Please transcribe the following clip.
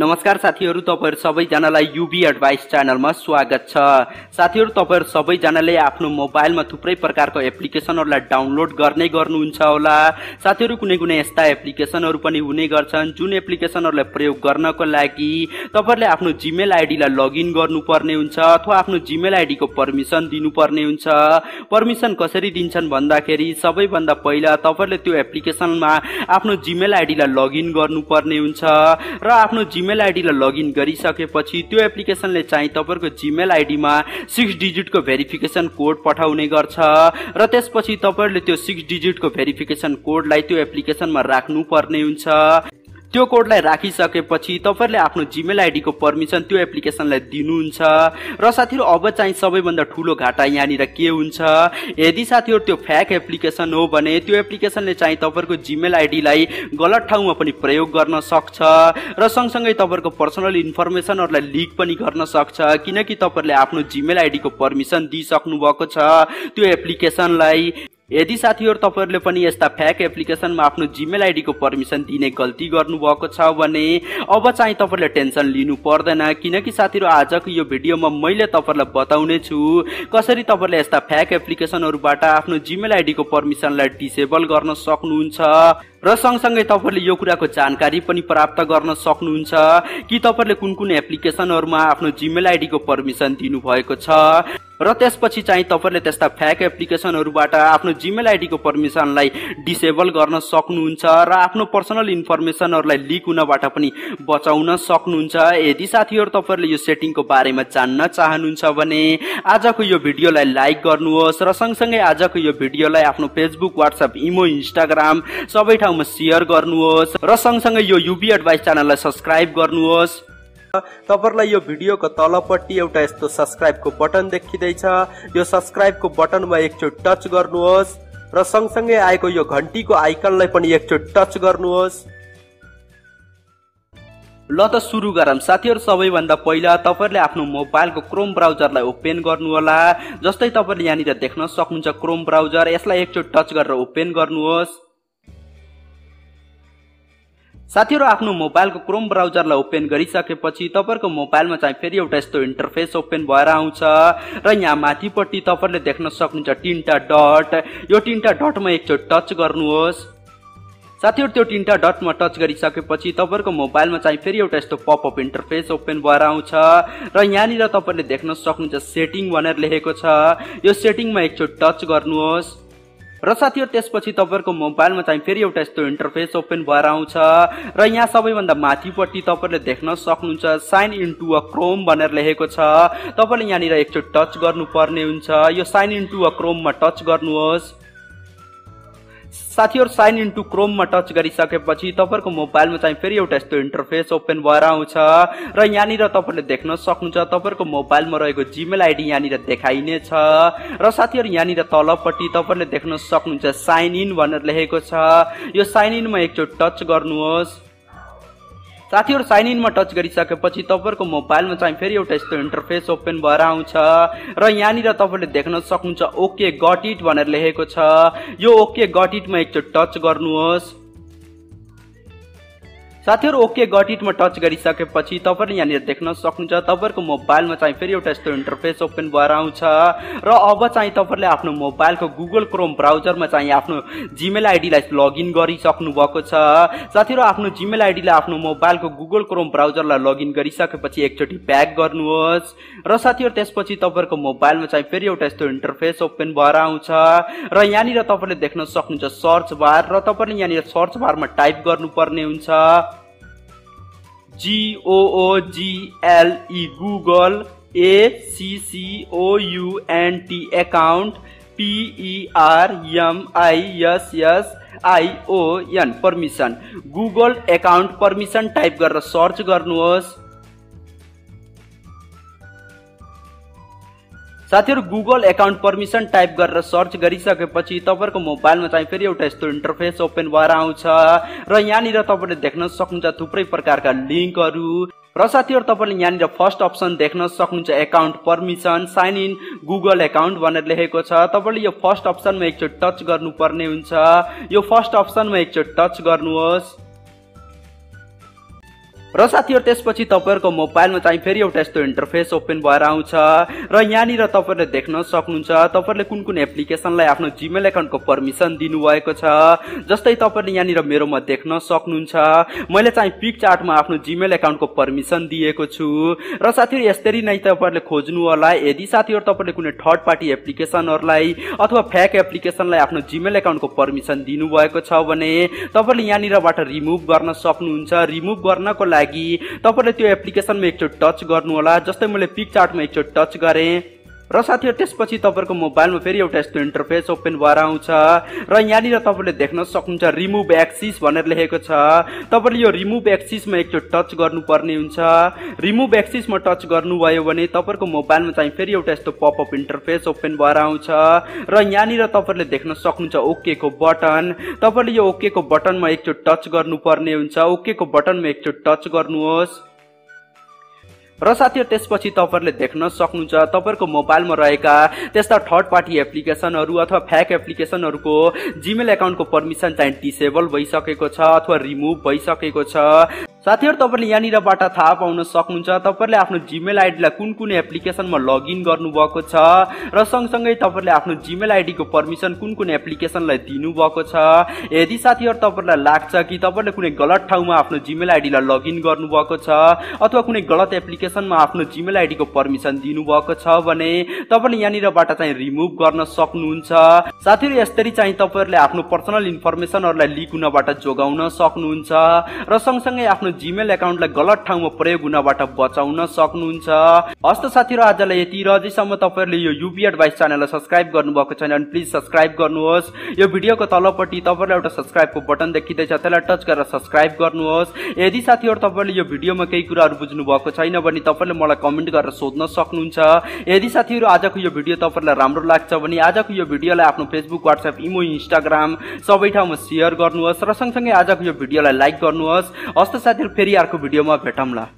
नमस्कार साथीहरू तपाईँहरू सबैजनालाई युबी एडभाइस च्यानलमा स्वागत छ। साथीहरू तपाईँहरू सबैजनाले आफ्नो मोबाइलमा थुप्रै प्रकारको एप्लिकेसनहरूलाई डाउनलोड गर्ने गर्नुहुन्छ होला। साथीहरू कुनै कुनै यस्ता एप्लिकेसनहरू पनि हुने गर्छन् जुन एप्लिकेसनहरूलाई प्रयोग गर्नको लागि तपाईँहरूले आफ्नो जिमेल आइडीलाई लगइन गर्नुपर्ने हुन्छ अथवा आफ्नो जिमेल आइडीको पर्मिसन दिनुपर्ने हुन्छ। पर्मिसन कसरी दिन्छन् भन्दाखेरि सबैभन्दा पहिला तपाईँहरूले त्यो एप्लिकेसनमा आफ्नो जिमेल आइडीलाई लगइन गर्नुपर्ने हुन्छ र आफ्नो जिमेल जिमेल आइडीलाई लगइन गरिसकेपछि त्यो एप्लिकेसनले चाहिँ तपाईँको जिमेल आइडीमा सिक्स डिजिटको भेरिफिकेसन कोड पठाउने गर्छ र त्यसपछि तपाईँहरूले त्यो सिक्स डिजिटको भेरिफिकेसन कोडलाई त्यो एप्लिकेसनमा राख्नुपर्ने हुन्छ। त्यो कोडलाई राखिसकेपछि तपाईँहरूले आफ्नो जिमेल आइडीको पर्मिसन त्यो एप्लिकेसनलाई दिनुहुन्छ। र साथीहरू अब चाहिँ सबैभन्दा ठुलो घाटा यहाँनिर के हुन्छ? यदि साथीहरू त्यो फ्याक एप्लिकेसन हो भने त्यो एप्लिकेसनले चाहिँ तपाईँहरूको जिमेल आइडीलाई गलत ठाउँमा पनि प्रयोग गर्न सक्छ र सँगसँगै तपाईँहरूको पर्सनल इन्फर्मेसनहरूलाई लिक पनि गर्न सक्छ किनकि तपाईँहरूले आफ्नो जिमेल आइडीको पर्मिसन दिइसक्नु भएको छ त्यो एप्लिकेसनलाई यदि साथीहरू तपाईँहरूले पनि यस्ता फ्याक एप्लिकेसनमा आफ्नो जिमेल आइडीको पर्मिसन दिने गल्ती गर्नुभएको छ भने अब चाहिँ तपाईँहरूले टेन्सन लिनु पर्दैन किनकि साथीहरू आजको यो भिडियोमा मैले तपाईँहरूलाई बताउने छु कसरी तपाईँहरूले यस्ता फ्याक एप्लिकेसनहरूबाट आफ्नो जिमेल आइडीको पर्मिसनलाई डिसेबल गर्न सक्नुहुन्छ र सँगसँगै तपाईँहरूले यो कुराको जानकारी पनि प्राप्त गर्न सक्नुहुन्छ कि तपाईँहरूले कुन कुन एप्लिकेसनहरूमा आफ्नो जिमेल आइडीको पर्मिसन दिनुभएको छ। र त्यसपछि चाहिँ तपाईँहरूले त्यस्ता फ्याक एप्लिकेसनहरूबाट आफ्नो जिमेल आइडीको पर्मिसनलाई डिसेबल गर्न सक्नुहुन्छ र आफ्नो पर्सनल इन्फर्मेसनहरूलाई लिक हुनबाट पनि बचाउन सक्नुहुन्छ। यदि साथीहरू तपाईँहरूले यो सेटिङको बारेमा जान्न चाहनुहुन्छ भने आजको यो भिडियोलाई लाइक गर्नुहोस् र सँगसँगै आजको यो भिडियोलाई आफ्नो फेसबुक वाट्सएप इमो इन्स्टाग्राम सबै ठाउँमा सेयर गर्नुहोस् र सँगसँगै यो युबी एडभाइस च्यानललाई सब्सक्राइब गर्नुहोस्। तपाईँहरूलाई यो भिडियोको तलपट्टि एउटा यस्तो सब्सक्राइबको बटन देखिँदैछ। यो सब्सक्राइबको बटनमा एकचोटि टच गर्नुहोस् र सँगसँगै आएको यो घन्टीको आइकनलाई पनि एकचोटि टच गर्नुहोस्। ल त सुरु गरौँ। साथीहरू सबैभन्दा पहिला तपाईँहरूले आफ्नो मोबाइलको क्रोम ब्राउजरलाई ओपेन गर्नुहोला। जस्तै तपाईँले यहाँनिर देख्न सक्नुहुन्छ क्रोम ब्राउजर यसलाई एकचोटि टच गरेर ओपेन गर्नुहोस्। साथीहरू आफ्नो मोबाइलको क्रोम ब्राउजरलाई ओपेन गरिसकेपछि तपाईँहरूको मोबाइलमा चाहिँ फेरि एउटा यस्तो इन्टरफेस ओपेन भएर आउँछ र यहाँ माथिपट्टि तपाईँहरूले देख्न सक्नुहुन्छ तिनवटा डट यो तिनवटा डटमा एकचोटि टच गर्नुहोस्। साथीहरू त्यो तिनवटा डटमा टच गरिसकेपछि तपाईँहरूको मोबाइलमा चाहिँ फेरि एउटा यस्तो पपअप इन्टरफेस ओपेन भएर आउँछ र यहाँनिर तपाईँले देख्न सक्नुहुन्छ सेटिङ भनेर लेखेको छ। यो सेटिङमा एकचोटि टच गर्नुहोस्। र साथीहरू त्यसपछि तपाईँहरूको मोबाइलमा चाहिँ फेरि एउटा यस्तो इन्टरफेस ओपन भएर आउँछ। र यहाँ सबैभन्दा माथिपट्टि तपाईँले देख्न सक्नुहुन्छ साइन इन्टु अ क्रोम भनेर लेखेको छ। तपाईँले यहाँनिर एकचोटि टच गर्नुपर्ने हुन्छ। यो साइन इन्टु अ क्रोममा टच गर्नुहोस्। साथीहरू साइन इन्टु क्रोममा टच गरिसकेपछि तपाईँहरूको मोबाइलमा चाहिँ फेरि एउटा यस्तो इन्टरफेस ओपन भएर आउँछ। र यहाँनिर तपाईँले देख्न सक्नुहुन्छ तपाईँहरूको मोबाइलमा रहेको जिमेल आइडी यहाँनिर देखाइनेछ। र साथीहरू यहाँनिर तलपट्टि तपाईँले देख्न सक्नुहुन्छ साइन इन भनेर लेखेको छ। यो साइन इनमा एकचोटि टच गर्नुहोस्। साथीहरू साइन इनमा टच गरिसकेपछि तपाईँहरूको मोबाइलमा चाहिँ फेरि एउटा यस्तो इन्टरफेस ओपन भएर आउँछ र यहाँनिर तपाईँले देख्न सक्नुहुन्छ ओके गट इट भनेर लेखेको छ। यो ओके गट इटमा एकचोटि टच गर्नुहोस्। साथीहरू ओके गटिटमा टच गरिसकेपछि तपाईँले यहाँनिर देख्न सक्नुहुन्छ तपाईँहरूको मोबाइलमा चाहिँ फेरि एउटा यस्तो इन्टरफेस ओपन भएर आउँछ। र अब चाहिँ तपाईँहरूले आफ्नो मोबाइलको गुगल क्रोम ब्राउजरमा चाहिँ आफ्नो जिमेल आइडीलाई लगइन गरिसक्नु भएको छ। साथीहरू आफ्नो जिमेल आइडीलाई आफ्नो मोबाइलको गुगल क्रोम ब्राउजरलाई लगइन गरिसकेपछि एकचोटि ब्याक गर्नुहोस्। र साथीहरू त्यसपछि तपाईँहरूको मोबाइलमा चाहिँ फेरि एउटा यस्तो इन्टरफेस ओपन भएर आउँछ। र यहाँनिर तपाईँले देख्न सक्नुहुन्छ सर्च बार र तपाईँले यहाँनिर सर्च बारमा टाइप गर्नुपर्ने हुन्छ। G O O G L E Google A C C O U N T account P E R M I S S I O N permission Google account permission type कर search कर साथीहरू Google account permission type गरेर search गरिसकेपछि तपाईँहरूको मोबाइलमा चाहिँ फेरि एउटा यस्तो इन्टरफेस ओपन भएर आउँछ। र यहाँनिर तपाईँले देख्न सक्नुहुन्छ थुप्रै प्रकारका लिङ्कहरू। र साथीहरू तपाईँले यहाँनिर फर्स्ट अप्सन देख्न सक्नुहुन्छ account permission sign in Google account भनेर लेखेको छ। तपाईँले यो फर्स्ट अप्सनमा एकचोटि टच गर्नुपर्ने हुन्छ। यो फर्स्ट अप्सनमा एकचोटि टच गर्नुहोस्। र साथीहरू त्यसपछि तपाईँहरूको मोबाइलमा चाहिँ फेरि एउटा यस्तो इन्टरफेस ओपन भएर आउँछ। र यहाँनिर तपाईँहरूले देख्न सक्नुहुन्छ तपाईँहरूले कुन कुन एप्लिकेसनलाई आफ्नो जिमेल एकाउन्टको पर्मिसन दिनुभएको छ जस्तै तपाईँहरूले यहाँनिर मेरोमा देख्न सक्नुहुन्छ। मैले चाहिँ पिक चार्टमा आफ्नो जिमेल एकाउन्टको पर्मिसन दिएको छु। र साथीहरू यसरी नै तपाईँहरूले खोज्नु होला। यदि साथीहरू तपाईँले कुनै थर्ड पार्टी एप्लिकेसनहरूलाई अथवा फ्याक एप्लिकेसनलाई आफ्नो जिमेल एकाउन्टको पर्मिसन दिनुभएको छ भने तपाईँले यहाँनिरबाट रिमुभ गर्न सक्नुहुन्छ। रिमुभ गर्नको लागि लागि। तपाईँले त्यो एप्लिकेसनमा एकचोटि टच गर्नु होला जस्तै मैले पिक चार्टमा एकचोटि टच गरेँ। र साथीहरू त्यसपछि तपाईँहरूको मोबाइलमा फेरि एउटा यस्तो इन्टरफेस ओपन भएर आउँछ। र यहाँनिर तपाईँले देख्न सक्नुहुन्छ रिमुभ एक्सिस भनेर लेखेको छ। तपाईँले यो रिमुभ एक्सिसमा एकचोटि टच गर्नुपर्ने हुन्छ। रिमुभ एक्सिसमा टच गर्नुभयो भने तपाईँहरूको मोबाइलमा चाहिँ फेरि एउटा यस्तो पपअप इन्टरफेस ओपन भएर आउँछ। र यहाँनिर तपाईँले देख्न सक्नुहुन्छ ओकेको बटन। तपाईँले यो ओकेको बटनमा एकचोटि टच गर्नुपर्ने हुन्छ। ओकेको बटनमा एकचोटि टच गर्नुहोस्। र साथीहरू त्यसपछि तपाईँहरूले देख्न सक्नुहुन्छ तपाईँहरूको मोबाइलमा रहेका त्यस्ता थर्ड पार्टी एप्लिकेसनहरू अथवा फ्याक एप्लिकेसनहरूको जिमेल एकाउन्टको पर्मिसन चाहिँ डिसेबल भइसकेको छ अथवा रिमुभ भइसकेको छ। साथीहरू तपाईँले यहाँनिरबाट थाहा पाउन सक्नुहुन्छ तपाईँहरूले आफ्नो जिमेल आइडीलाई कुन कुन एप्लिकेसनमा लगइन गर्नुभएको छ र सँगसँगै तपाईँहरूले आफ्नो जिमेल आइडीको पर्मिसन कुन कुन एप्लिकेसनलाई दिनुभएको छ। यदि साथीहरू तपाईँहरूलाई लाग्छ कि तपाईँले कुनै गलत ठाउँमा आफ्नो जिमेल आइडीलाई लगइन गर्नुभएको छ अथवा कुनै गलत एप्लिकेसनमा आफ्नो जिमेल आइडीको पर्मिसन दिनुभएको छ भने तपाईँले यहाँनिरबाट चाहिँ रिमुभ गर्न सक्नुहुन्छ। साथीहरू यसरी चाहिँ तपाईँहरूले आफ्नो पर्सनल इन्फर्मेसनहरूलाई लिक हुनबाट जोगाउन सक्नुहुन्छ र सँगसँगै आफ्नो आफ्नो जिमेल एकाउन्टलाई गलत ठाउँमा प्रयोग हुनबाट बचाउन सक्नुहुन्छ। हस्त साथीहरू आजलाई यति र अझैसम्म तपाईँहरूले यो युबी एडभाइस च्यानललाई सब्सक्राइब गर्नुभएको छैन भने प्लिज सब्सक्राइब गर्नुहोस्। यो भिडियोको तलपट्टि तपाईँलाई एउटा सब्सक्राइबको बटन देखिँदैछ त्यसलाई टच गरेर सब्सक्राइब गर्नुहोस्। यदि साथीहरू तपाईँले यो भिडियोमा केही कुराहरू बुझ्नु भएको छैन भने तपाईँले मलाई कमेन्ट गरेर सोध्न सक्नुहुन्छ। यदि साथीहरू आजको यो भिडियो तपाईँलाई राम्रो लाग्छ भने आजको यो भिडियोलाई आफ्नो फेसबुक वाट्सएप इमो इन्स्टाग्राम सबै ठाउँमा सेयर गर्नुहोस् र सँगसँगै आजको यो भिडियोलाई लाइक गर्नुहोस्। हस्त साथी फेरि अर्को भिडियोमा भेटौँला